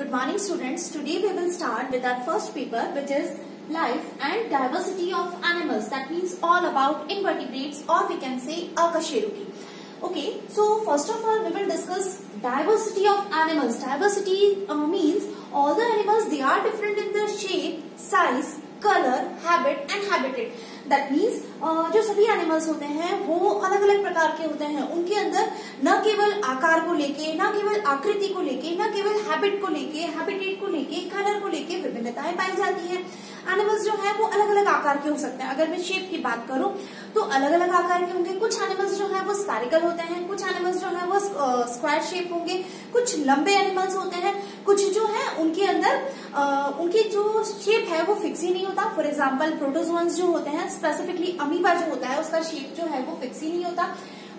Good morning students. Today we will start with our first paper which is life and diversity of animals. That means all about invertebrates or we can say akasheruki. Okay, so first of all we will discuss diversity of animals. Diversity uh, means all the animals they are different in their shape, size, colour habit and habitat that means जो सभी animals होते हैं, वो अलग अलग प्रकार के होते हैं। उनके अंदर न केवल आकार को लेके, न केवल आकृति को लेके, न केवल हैबिट को लेके हैबिटेट को लेके कलर को लेके विभिन्नताएँ पाई जाती हैं। एनिमल्स जो है वो अलग अलग आकार के हो सकते हैं। अगर मैं शेप की बात करूँ तो अलग अलग आकार के होंगे। कुछ एनिमल्स जो है वो स्पैरिकल होते हैं। कुछ एनिमल्स जो है वो स्क्वायर शेप होंगे। कुछ लंबे एनिमल्स होते हैं। कुछ जो है, उनके अंदर उनकी जो शेप है वो फिक्स ही नहीं होता। फॉर एग्ज़ाम्पल प्रोटोजोन्स जो होते हैं स्पेसिफिकली अमीबा जो होता है, उसका शेप जो है वो फिक्स ही नहीं होता।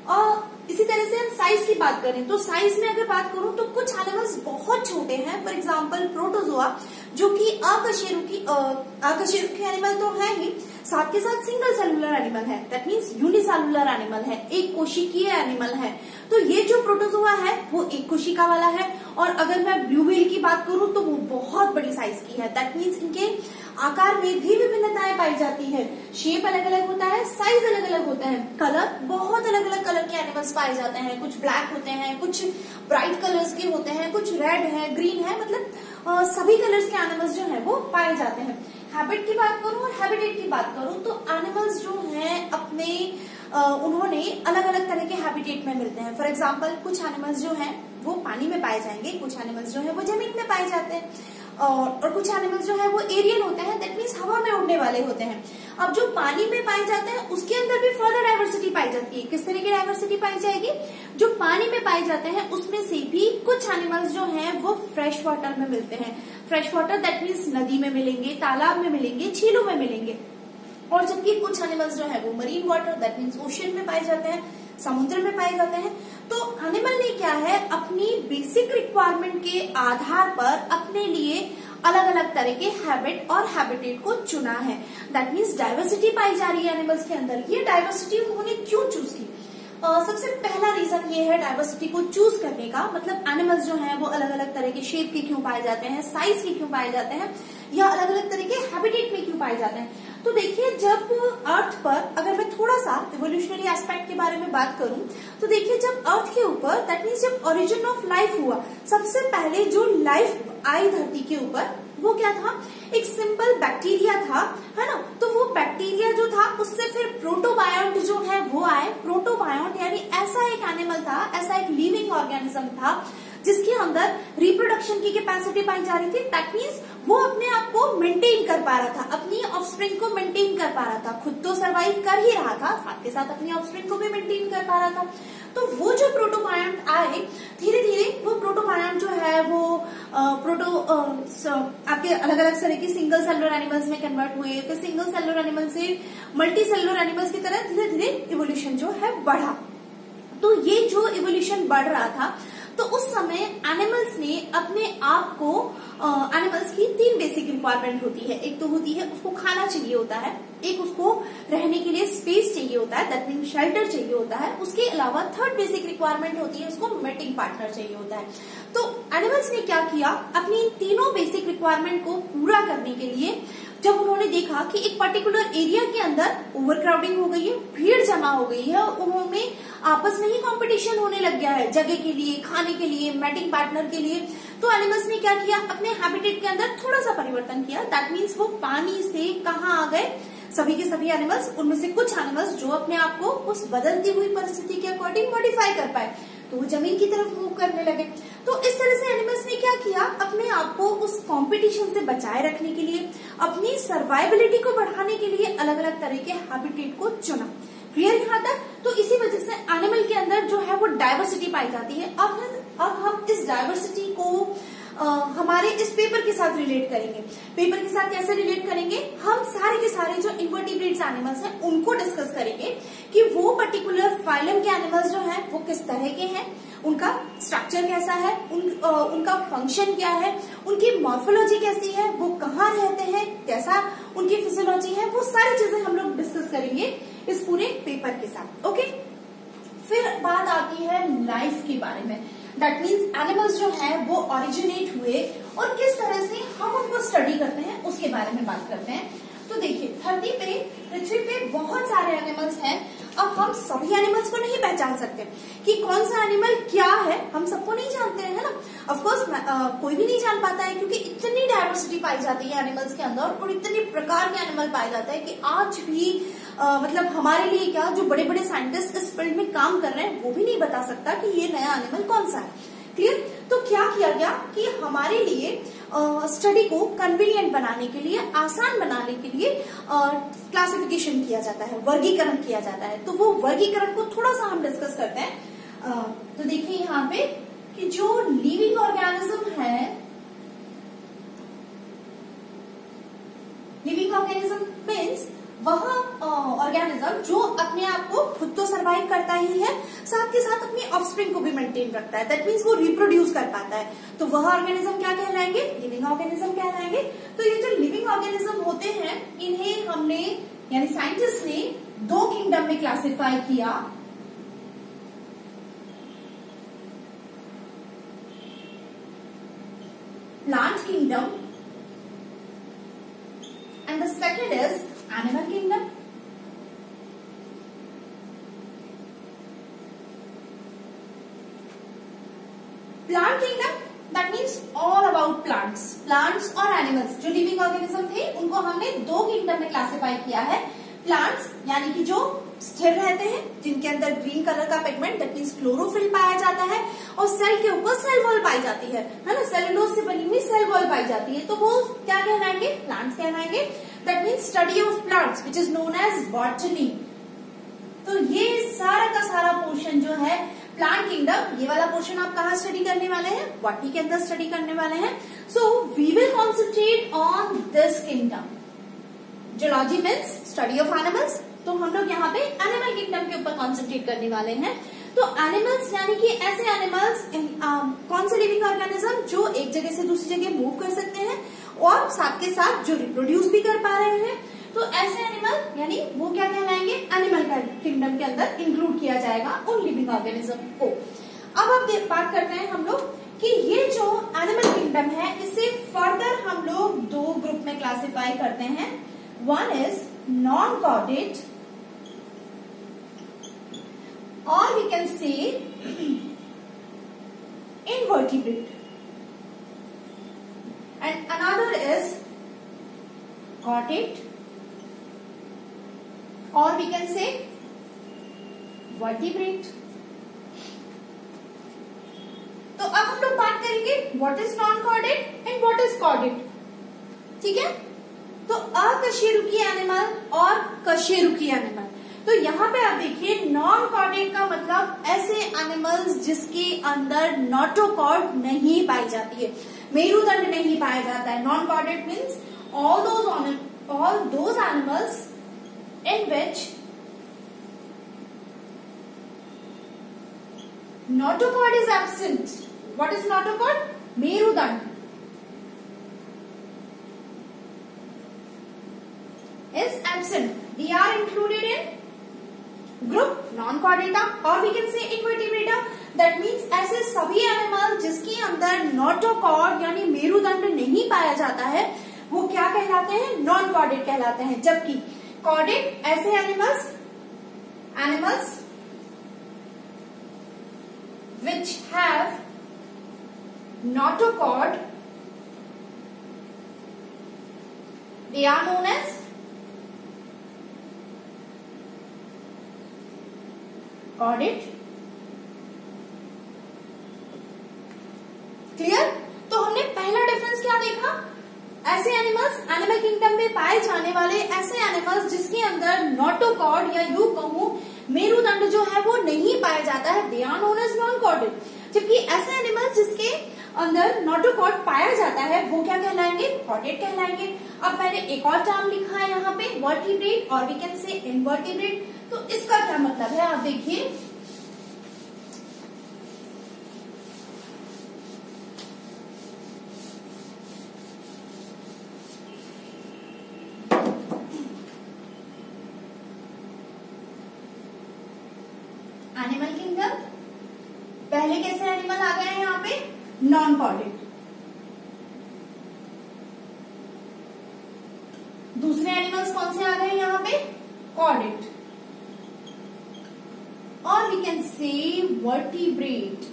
और इसी तरह से हम साइज़ की बात करें तो साइज़ में अगर बात करूँ तो कुछ एनिमल्स बहुत छोटे हैं। फॉर एग्ज़ाम्पल प्रोटोजोआ जो कि अकशेरुकी अकशेरुकी एनिमल तो है ही साथ के साथ सिंगल सेलुलर एनिमल है. दैट मीन्स यूनिसेलुलर एनिमल है. एक कोशिकीय एनिमल है. तो ये जो प्रोटोजोआ है वो एक कोशिका वाला है. और अगर मैं ब्लू व्हेल की बात करूँ तो वो बहुत बड़ी साइज़ की है. दैट मीन्स इनके आकार में भी विभिन्नताएँ पाई जाती है. शेप अलग अलग होता है साइज़ अलग अलग होता है. कलर बहुत अलग अलग कलर के एनिमल्स पाए जाते हैं. कुछ ब्लैक होते हैं कुछ ब्राइट कलर्स के होते हैं कुछ रेड है ग्रीन है. मतलब आ, सभी कलर्स के एनिमल्स जो है वो पाए जाते हैं. हैबिट की बात करूँ और हैबिटेट की बात करूँ तो एनिमल्स जो हैं अपने उन्होंने अलग अलग तरह के हैबिटेट में मिलते हैं। फॉर एग्ज़ाम्पल कुछ एनिमल्स जो हैं, वो पानी में पाए जाएँगे, कुछ एनिमल्स जो हैं, वो ज़मीन में पाए जाते हैं। और, और कुछ एनिमल्स जो है वो एरियल होते हैं दैट मीन्स हवा में उड़ने वाले होते हैं। अब जो पानी में पाए जाते हैं उसके अंदर भी फर्दर डाइवर्सिटी पाई जाती है। किस तरह की डाइवर्सिटी पाई जाएगी? जो पानी में पाए जाते हैं उसमें से भी कुछ एनिमल्स जो हैं वो फ्रेश वाटर में मिलते हैं। फ्रेश वाटर दैट मीन्स नदी में मिलेंगे तालाब में मिलेंगे झीलों में मिलेंगे। और जबकि कुछ एनिमल्स जो है वो marine water that means ocean में पाए जाते हैं समुद्र में पाए जाते हैं। तो एनिमल ने क्या है? अपनी बेसिक रिक्वायरमेंट के आधार पर अपने लिए अलग अलग तरह के हैबिट और हैबिटेट को चुना है। दैट मीन्स डाइवर्सिटी पाई जा रही है एनिमल्स के अंदर। ये डाइवर्सिटी उन्होंने क्यों चूज़ की? Uh, सबसे पहला रीजन ये है डाइवर्सिटी को चूज़ करने का। मतलब एनिमल्स जो हैं वो अलग अलग तरह के शेप के क्यों पाए जाते हैं साइज़ के क्यों पाए जाते हैं या अलग अलग तरह के हैबिटेट में क्यों पाए जाते हैं? तो देखिए, जब अर्थ पर अगर मैं थोड़ा सा इवोल्यूशनरी एस्पेक्ट के बारे में बात करूँ तो देखिए, जब अर्थ के ऊपर दैट मीन्स जब ओरिजिन ऑफ़ लाइफ हुआ, सबसे पहले जो लाइफ आई धरती के ऊपर, वो क्या था? एक सिंपल बैक्टीरिया था, है ना? तो वो बैक्टीरिया जो था, उससे फिर प्रोटोबायोट जो है, वो आए। प्रोटोबायोट यानी ऐसा एक एनिमल था, ऐसा एक लिविंग ऑर्गेनिज्म था जिसके अंदर रिप्रोडक्शन की कैपेसिटी पाई जा रही थी दैट मीन्स वो अपने आप को मेंटेन कर पा रहा था अपनी ऑफस्प्रिंग को मेंटेन कर पा रहा था। खुद तो सरवाइव कर ही रहा था साथ के साथ अपनी ऑफस्प्रिंग को भी मेंटेन कर पा रहा था। तो वो जो प्रोटोबायंट आए धीरे धीरे वो प्रोटोबायंट जो है वो आ, प्रोटो आ, आपके अलग अलग तरह की सिंगल सेलुलर एनिमल्स में कन्वर्ट हुए। फिर सिंगल सेलुलर एनिमल से मल्टी सेलुलर एनिमल्स की तरह धीरे धीरे इवोल्यूशन जो है बढ़ा। तो ये जो इवोल्यूशन बढ़ रहा था तो उस समय एनिमल्स ने अपने आप को एनिमल्स की तीन बेसिक रिक्वायरमेंट होती है। एक तो होती है उसको खाना चाहिए होता है एक उसको रहने के लिए स्पेस चाहिए होता है दैट मीन शेल्टर चाहिए होता है, उसके अलावा थर्ड बेसिक रिक्वायरमेंट होती है, उसको मेटिंग पार्टनर चाहिए होता है। तो एनिमल्स ने क्या किया? अपनी तीनों बेसिक रिक्वायरमेंट को पूरा करने के लिए जब उन्होंने देखा कि एक पर्टिकुलर एरिया के अंदर ओवर क्राउडिंग हो गई है, भीड़ जमा हो गई है और उन्होंने आपस में ही कंपटीशन होने लग गया है, जगह के लिए, खाने के लिए मैटिंग पार्टनर के लिए। तो एनिमल्स ने क्या किया? अपने हैबिटेट के अंदर थोड़ा सा परिवर्तन किया। दैट मीन्स वो पानी से कहा आ गए? सभी के सभी एनिमल्स उनमें से कुछ एनिमल्स जो अपने आप को उस बदलती हुई परिस्थिति के अकॉर्डिंग मॉडिफाई कर पाए तो वो ज़मीन की तरफ़ मूव करने लगे। तो इस तरह से एनिमल्स ने क्या किया? अपने आप को उस कंपटीशन से बचाए रखने के लिए, अपनी सर्वाइबिलिटी को बढ़ाने के लिए अलग अलग तरह के हैबिटेट को चुना। क्लियर यहाँ तक? तो इसी वजह से एनिमल के अंदर जो है वो डाइवर्सिटी पाई जाती है। अब अब हम इस डाइवर्सिटी को हमारे इस पेपर के साथ रिलेट करेंगे। पेपर के साथ कैसे रिलेट करेंगे? हम सारे के सारे जो इन्वर्टिब्रेट्स एनिमल्स हैं उनको डिस्कस करेंगे कि वो पर्टिकुलर फाइलम के एनिमल्स जो हैं वो किस तरह के हैं उनका स्ट्रक्चर कैसा है उन, आ, उनका फ़ंक्शन क्या है उनकी मॉर्फोलॉजी कैसी है वो कहाँ रहते हैं कैसा उनकी फिजियोलॉजी है वो सारी चीज़ें हम लोग डिस्कस करेंगे इस पूरे पेपर के साथ ओके फिर बात आती है लाइफ के बारे में। दैट मीन्स एनिमल्स जो है, वो ओरिजिनेट हुए और किस तरह से हम उनको स्टडी करते हैं, उसके बारे में बात करते हैं। तो देखिए, धरती पे, पृथ्वी पे बहुत सारे एनिमल्स हैं। अब हम सभी एनिमल्स को नहीं पहचान सकते कि कौन सा एनिमल क्या है। हम सबको नहीं जानते हैं ना? ऑफकोर्स कोई भी नहीं जान पाता है क्योंकि इतनी डायवर्सिटी पाई जाती है एनिमल्स के अंदर और इतने प्रकार के एनिमल पाए जाते हैं कि आज भी आ, मतलब हमारे लिए क्या जो बड़े बड़े साइंटिस्ट इस फ़ील्ड में काम कर रहे हैं वो भी नहीं बता सकता कि ये नया एनिमल कौन सा है। क्लियर तो क्या किया गया कि हमारे लिए स्टडी को कन्वीनियंट बनाने के लिए आसान बनाने के लिए क्लासिफिकेशन किया जाता है वर्गीकरण किया जाता है। तो वो वर्गीकरण को थोड़ा सा हम डिस्कस करते हैं। आ, तो देखिए यहाँ पे कि जो लिविंग ऑर्गेनिज्म है लिविंग ऑर्गेनिज्म मीन्स वह ऑर्गेनिज्म जो अपने आप को खुद तो सरवाइव करता ही है, साथ के साथ अपनी ऑफस्प्रिंग को भी मेंटेन रखता है। दैट मीन्स वो रिप्रोड्यूस कर पाता है। तो वह ऑर्गेनिज्म क्या कहलाएँगे? Living organism कहलाएँगे। तो ये जो लिविंग ऑर्गेनिज्म होते हैं, इन्हें हमने, यानी साइंटिस्ट ने दो किंगडम में क्लासिफाई किया। Plant kingdom and the second is animal kingdom plant kingdom that means all about plants plants और एनिमल्स जो लिविंग ऑर्गेनिज्म थे, उनको हमने दो किंगडम में क्लासिफाई किया है. प्लांट्स यानी कि जो स्थिर रहते हैं, जिनके अंदर ग्रीन कलर का पिगमेंट दैट मीन्स क्लोरोफिल पाया जाता है, और सेल के ऊपर सेल वॉल पाई जाती है. है ना? सेलुलोज से बनी हुई सेल वॉल पाई जाती है. तो वो क्या कहलाएँगे? Plants कहलाएँगे. That means study of plants which is known as botany तो ये सारा का सारा पोर्शन जो है प्लांट किंगडम ये वाला पोर्शन आप कहा स्टडी करने वाले हैं? बॉटनी के अंदर स्टडी करने वाले हैं। So we will concentrate on this kingdom zoology means study of animals तो हम लोग यहाँ पे एनिमल किंगडम के ऊपर कॉन्सेंट्रेट करने वाले हैं। तो एनिमल्स यानी कि ऐसे एनिमल्स कौन से लिविंग ऑर्गेनिज्म जो एक जगह से दूसरी जगह मूव कर सकते हैं और साथ के साथ जो रिप्रोड्यूस भी कर पा रहे हैं। तो ऐसे एनिमल यानी वो क्या कहलाएँगे? एनिमल किंगडम के अंदर इंक्लूड किया जाएगा उन लिविंग ऑर्गेनिज्म को। अब अब बात करते हैं हम लोग कि ये जो एनिमल किंगडम है, इसे फर्दर हम लोग दो ग्रुप में क्लासिफाई करते हैं। वन इज़ नॉन कॉर्डेट और we can say invertebrate. And another is chordate or we can say vertebrate. तो अब हम लोग बात करेंगे what is non chordate and what is chordate ठीक है? तो अकशेरुकी एनिमल और कशेरुकी एनिमल तो यहाँ पे आप देखिए नॉन कॉर्डेट का मतलब ऐसे एनिमल्स जिसके अंदर नोटोकॉर्ड नहीं पाई जाती है. मेरुदंड नहीं पाया जाता है. Non chordate means all those all those animals in which notochord is absent. What is notochord merudand. Is absent. They are included in non chordata और we can say invertebrata that means ऐसे सभी animal जिसके अंदर notochord यानी मेरुदंड नहीं पाया जाता है, वो क्या कहलाते हैं? नॉन कॉर्डेट कहलाते हैं। जबकि कॉर्डेट ऐसे animals animals which have notochord they are known as? ऑडिट क्लियर तो हमने पहला डिफरेंस क्या देखा? ऐसे एनिमल्स एनिमल किंगडम में पाए जाने वाले ऐसे एनिमल्स नोटोकॉर्ड या यू कहूँ मेरुदंड जो है वो नहीं पाया जाता है। दे आर नोन कॉर्डेड जबकि ऐसे एनिमल्स जिसके अंदर नोटोकॉर्ड पाया जाता है, वो क्या कहलाएँगे? कॉर्डेड कहलाएँगे। अब मैंने एक और टर्म लिखा है यहाँ पे वर्टिब्रेट और वी कैन से इनवर्टिब्रेट तो इसका क्या मतलब है? आप देखिए एनिमल किंगडम पहले कैसे एनिमल आ गए हैं यहाँ पे? नॉन कॉर्डेड दूसरे एनिमल्स कौन से आ गए यहाँ पे? कॉर्डेड और we can say vertebrate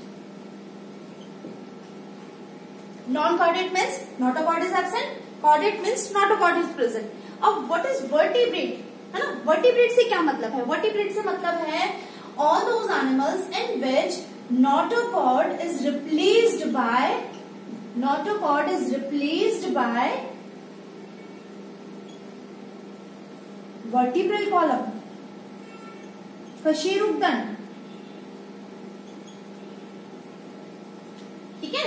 non chordate means notochord is absent chordate means notochord is present अब व्हाट इज़ वर्टिब्रेट है ना? वर्टिब्रेट से क्या मतलब है? वर्टिब्रेट से मतलब है all those animals in which notochord is replaced by notochord is replaced by vertebral column कशेरुकदंड ठीक है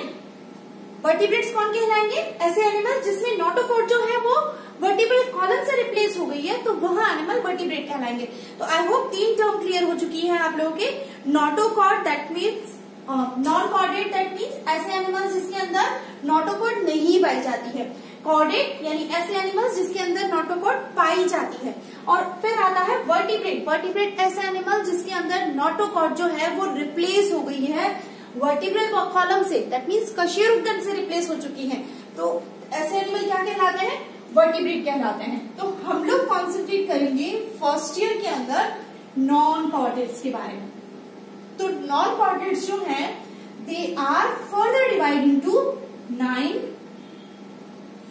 वर्टिब्रेट्स कौन कहलाएँगे ऐसे एनिमल जिसमें नोटोकॉर्ड जो है वो वर्टिब्रल कॉलम से रिप्लेस हो गई है तो वह एनिमल वर्टिब्रेट कहलाएँगे। तो आई होप तीन टर्म क्लियर हो चुकी है आप लोगों के। Notochord that means non chordate that means ऐसे एनिमल्स जिसके अंदर नोटोकॉर्ड नहीं पाई जाती है। कॉर्डेट यानी ऐसे एनिमल्स जिसके अंदर नोटोकॉर्ड पाई जाती है। और फिर आता है वर्टिब्रेट वर्टिब्रेट ऐसे एनिमल जिसके अंदर नोटोकॉर्ड जो है, वो रिप्लेस हो गई है वर्टिब्रल कॉलम से। दैट मीन्स कशेरुकदंड से रिप्लेस हो चुकी है। तो ऐसे एनिमल क्या कहलाते हैं? वर्टिब्रेट कहलाते हैं। तो हम लोग कॉन्सेंट्रेट करेंगे फ़र्स्ट ईयर के अंदर नॉन कॉर्डेट्स के बारे में। तो नॉन कॉर्डेट्स जो है they are further divide into nine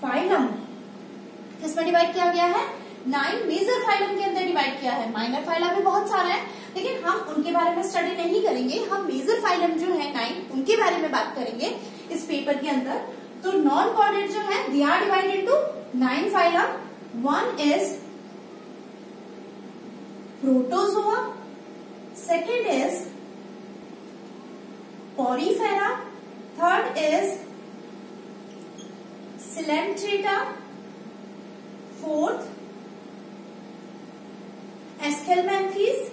phylum किसमें डिवाइड किया गया है। नाइन मेजर फाइलम के अंदर डिवाइड किया है। माइनर फाइलम भी बहुत सारा है। लेकिन हम उनके बारे में स्टडी नहीं करेंगे। हम मेजर फाइलम जो है नाइन उनके बारे में बात करेंगे इस पेपर के अंदर। तो नॉन कॉर्डेट जो है they are divided to nine phyla one is protozoa second is porifera third is coelenterata fourth aschelminthes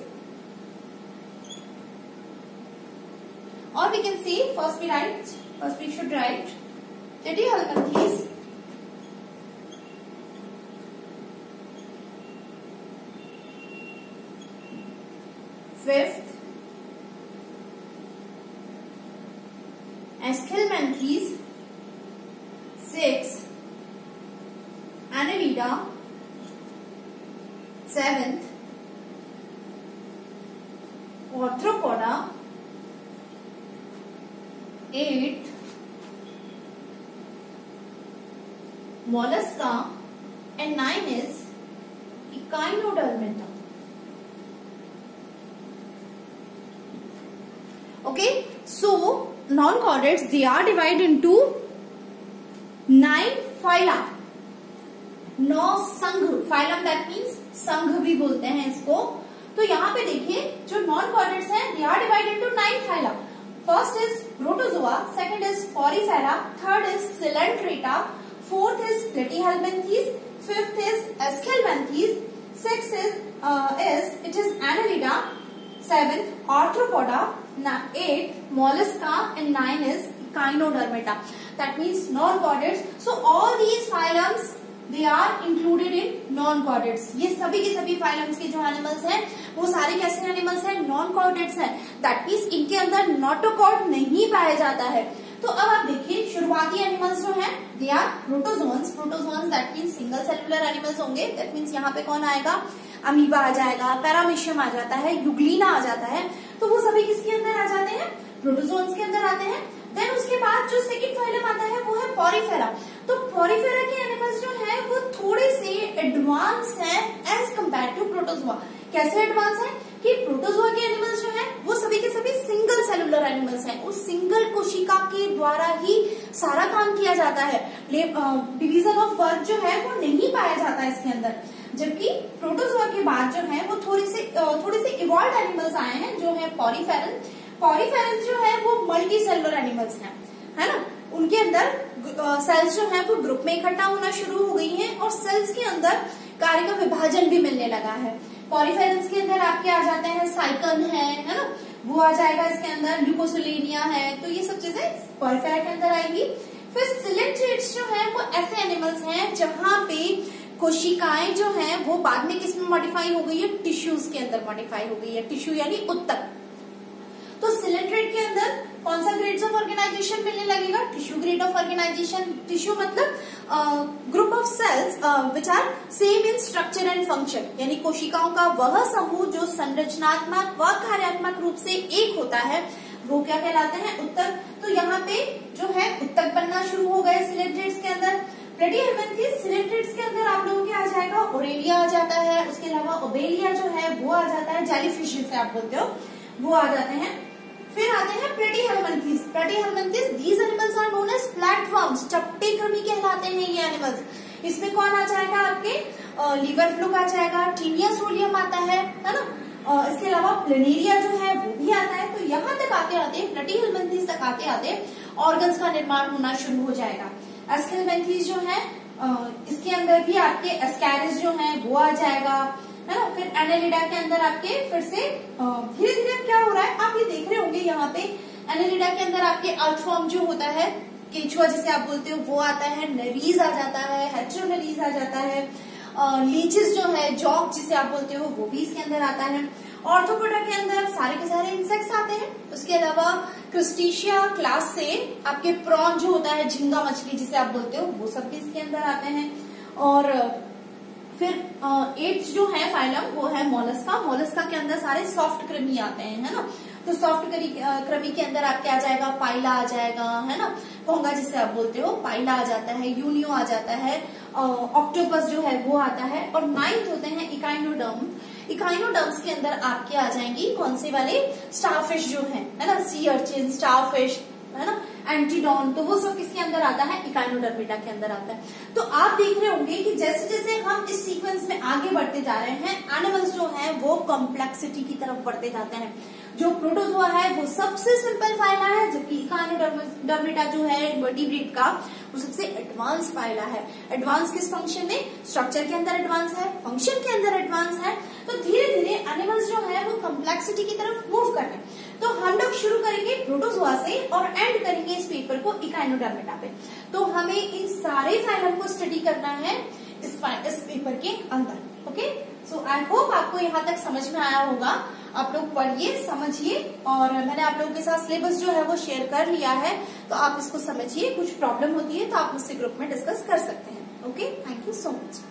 और we can see first we write first we should write Did you help me please? Fifth. Eskelman please. Six. Anavida. Seventh. Orthopoda. Eighth. Mollusca. And nine is Echinodermata. Okay, so non-chordates they are divided into nine phyla. नौ संघ phylum that means संघ भी बोलते हैं इसको तो यहाँ पे देखिए जो नॉन कॉर्डेट्स हैं they are divided into nine phyla first is protozoa second is porifera third is coelenterata fourth is platyhelminthes fifth is aschelminthes six is is it is annelida seventh arthropoda eight mollusca and nine is echinodermata that means non-chordates so all these phylums they are included in non-chordates ये सभी के सभी phylums के जो animals हैं वो सारे कैसे animals हैं non-chordates हैं that means इनके अंदर notochord नहीं पाया जाता है तो अब आप देखिए शुरुआती एनिमल्स जो हैं they are protozoans protozoans that mean single cellular animals होंगे. दैट मीन्स यहाँ पे कौन आएगा? अमीबा आ जाएगा पैरामिशियम आ जाता है युगलीना आ जाता है. तो वो सभी किसके अंदर आ जाते हैं? प्रोटोजोन्स के अंदर आते हैं. देन उसके बाद जो सेकेंड फाइलम आता है, वो है पॉरीफेरा तो पॉरीफेरा के एनिमल्स जो है, वो थोड़े से एडवांस है एज कंपेयर टू प्रोटोजोआ कैसे एडवांस है? कि प्रोटोजोआ के एनिमल्स जो है, वो सभी के सभी सिंगल सेलुलर एनिमल्स हैं। उस सिंगल कोशिका के द्वारा ही सारा काम किया जाता है। डिवीज़न ऑफ़ वर्क जो है, वो नहीं पाया जाता है इसके अंदर। जबकि प्रोटोजोआ के बाद जो है, वो थोड़ी से थोड़े से इवॉल्व एनिमल्स आए हैं, जो है पॉरीफेरन पॉरीफेरन जो है, वो मल्टी सेलुलर एनिमल्स हैं। है ना? उनके अंदर सेल्स जो है, वो ग्रुप में इकट्ठा होना शुरू हो गई हैं और सेल्स के अंदर कार्य का विभाजन भी मिलने लगा है। पॉलीफेरेंस के अंदर आपके आ जाते हैं साइकन है है ना? वो आ जाएगा इसके अंदर ल्यूकोसोलेनिया है तो ये सब चीज़ें पॉलीफेरा के अंदर आएँगी। फिर सिलेंट्रेट्स जो है, वो ऐसे एनिमल्स हैं जहाँ पे कोशिकाएँ जो हैं, वो बाद में किसमें मॉडिफाई हो गई है? टिश्यूज के अंदर मॉडिफाई हो गई है टिश्यू यानी उत्तक। तो सिलेंट्रेट के अंदर कौन सा ग्रेड्स ऑफ़ ऑर्गेनाइजेशन मिलने लगेगा? Tissue grade of organisation tissue मतलब group of cells which are same in structure and function यानी कोशिकाओं का वह समूह जो संरचनात्मक व कार्यात्मक रूप से एक होता है, वो क्या कहलाते हैं? उत्तक तो यहाँ पे जो है उत्तक बनना शुरू हो गए सिलेंड्रेट्स के अंदर। प्लेटी हेलमेंथीज सिलेंड्रेट्स के अंदर आप लोगों के आ जाएगा ओरेलिया आ जाता है, उसके अलावा ओबेलिया जो है, वो आ जाता है जेलीफिश से आप बोलते हो, वो आ जाते हैं। फिर आते हैं platyhelminthes platyhelminthes these animals are known as flatworms चपटे क्रमी कहलाते हैं ये एनिमल्स इसमें कौन आ जाएगा आपके? लीवर फ्लूक आ जाएगा टीनिया सोलियम आता है है ना? और इसके अलावा प्लेनेरिया जो है, वो भी आता है। तो यहाँ तक आते आते प्लेटी हेलमेंथीज तक आते आते ऑर्गन्स का निर्माण होना शुरू हो जाएगा। एस्केलमेंथीज जो है इसके अंदर भी आपके एस्कैरिस जो है, वो आ जाएगा। है ना? फिर एनेलिडा के अंदर आपके फिर से धीरे धीरे क्या हो रहा है? आप ये देख रहे होंगे यहाँ पे एनेलिडा के अंदर आपके अल्फॉर्म जो होता है, केचुआ जिसे आप बोलते हो, वो आता है, नरीज आ जाता है हेट्रोनरीज आ जाता है लीचेस जो है जॉक जिसे आप बोलते हो, वो भी इसके अंदर आता है। ऑर्थोपोडा के अंदर सारे के सारे इंसेक्ट्स आते हैं। उसके अलावा क्रिस्टिशिया क्लास से आपके प्रॉन जो होता है, झिंगा मछली जिसे आप बोलते हो, वो सब भी इसके अंदर आते हैं। और फिर एट्स जो है फाइलम वो है मोलस्का मोलस्का के अंदर सारे सॉफ्ट कृमि आते हैं, है ना? तो सॉफ्ट कृमि के अंदर आपके आ जाएगा, पाइला आ जाएगा, है ना? पोंगा जिसे आप बोलते हो, पाइला आ जाता है, यूनियो आ जाता है ऑक्टोपस जो है वो आता है, और नाइन्थ होते हैं इकाइनोडर्म इकाइनोडर्म्स के अंदर आपके आ जाएँगी कौन से वाले? स्टारफिश जो है है ना? सी अर्चिन स्टारफिश है ना? एंटीडॉन तो वो सब किसके अंदर आता है? इकाइनोडर्मिटा के अंदर आता है। तो आप देख रहे होंगे कि जैसे जैसे हम इस सीक्वेंस में आगे बढ़ते जा रहे हैं एनिमल्स जो है, वो कॉम्प्लेक्सिटी की तरफ़ बढ़ते जाते हैं। जो प्रोटोजोआ है, वो सबसे सिंपल फाइला है, जबकि इकानोडर्मिटा जो है इन्वर्टिब्रेट का, वो सबसे एडवांस फाइला है। एडवांस किस फ़ंक्शन में? स्ट्रक्चर के अंदर एडवांस है फ़ंक्शन के अंदर एडवांस है। तो धीरे धीरे एनिमल्स जो है, वो कम्प्लेक्सिटी की तरफ़ मूव कर रहे हैं। तो हम लोग शुरू करेंगे प्रोटोजोआ से और एंड करेंगे इस पेपर को इकाइनोडर्मिटा पे। तो हमें इन सारे फाइलम को स्टडी करना है इस, इस पेपर के अंदर ओके सो आई होप आपको यहाँ तक समझ में आया होगा। आप लोग पढ़िए समझिए और मैंने आप लोगों के साथ सिलेबस जो है वो शेयर कर लिया है तो आप इसको समझिए कुछ प्रॉब्लम होती है तो आप मुझसे ग्रुप में डिस्कस कर सकते हैं okay thank you so much